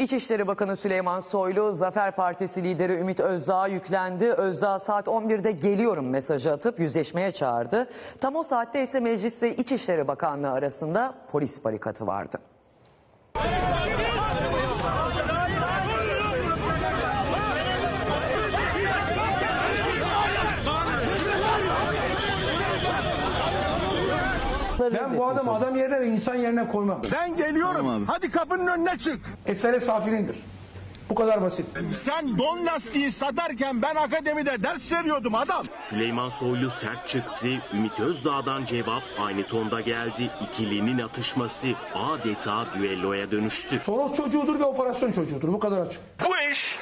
İçişleri Bakanı Süleyman Soylu, Zafer Partisi lideri Ümit Özdağ'a yüklendi. Özdağ saat 11'de geliyorum mesajı atıp yüzleşmeye çağırdı. Tam o saatte ise Meclis ve İçişleri Bakanlığı arasında polis barikatı vardı. Ben bu adamı adam yerine ve insan yerine koymam. Ben geliyorum. Hadi kapının önüne çık. Esere safirindir. Bu kadar basit. Sen don lastiği satarken ben akademide ders veriyordum adam. Süleyman Soylu sert çıktı. Ümit Özdağ'dan cevap aynı tonda geldi. İkilinin atışması adeta düelloya dönüştü. Soros çocuğudur ve operasyon çocuğudur. Bu kadar açık. Bu iş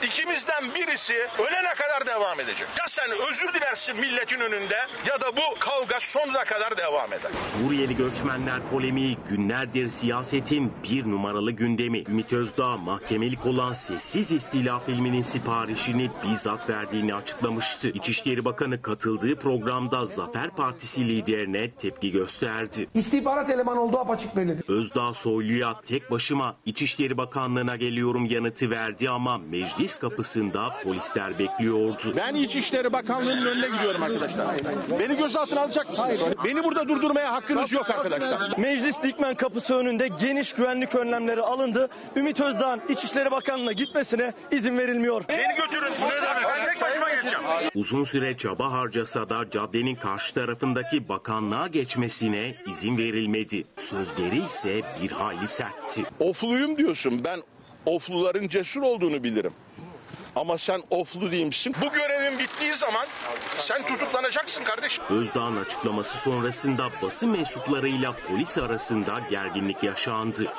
ikimizden birisi ölene kadar devam edecek. Ya sen özür dilersin milletin önünde ya da bu kavga sonuna kadar devam eder. Suriyeli göçmenler polemiği günlerdir siyasetin bir numaralı gündemi. Ümit Özdağ mahkemelik olan Sessiz İstila filminin siparişini bizzat verdiğini açıklamıştı. İçişleri Bakanı katıldığı programda Zafer Partisi liderine tepki gösterdi. İstihbarat elemanı olduğu apaçık bellidir. Özdağ Soylu'ya tek başıma İçişleri Bakanlığı'na geliyorum yanıtı verdi ama meclis kapısında polisler bekliyordu. Ben İçişleri Bakanlığı'nın önüne gidiyorum arkadaşlar. Beni gözaltına alacak mısınız? Beni burada durdurmaya hakkınız yok arkadaşlar. Meclis Dikmen kapısı önünde geniş güvenlik önlemleri alındı. Ümit Özdağ'ın İçişleri Bakanlığı'na gitmesine izin verilmiyor. Beni götürün. Bu ne demek? Ben tek başıma geçeceğim. Uzun süre çaba harcasa da caddenin karşı tarafındaki bakanlığa geçmesine izin verilmedi. Sözleri ise bir hayli sertti. Ofluyum diyorsun. Ben ofluların cesur olduğunu bilirim. Ama sen oflu değilmişsin. Bu görevin bittiği zaman sen tutuklanacaksın kardeşim. Özdağ'ın açıklaması sonrasında basın mensuplarıyla polis arasında gerginlik yaşandı.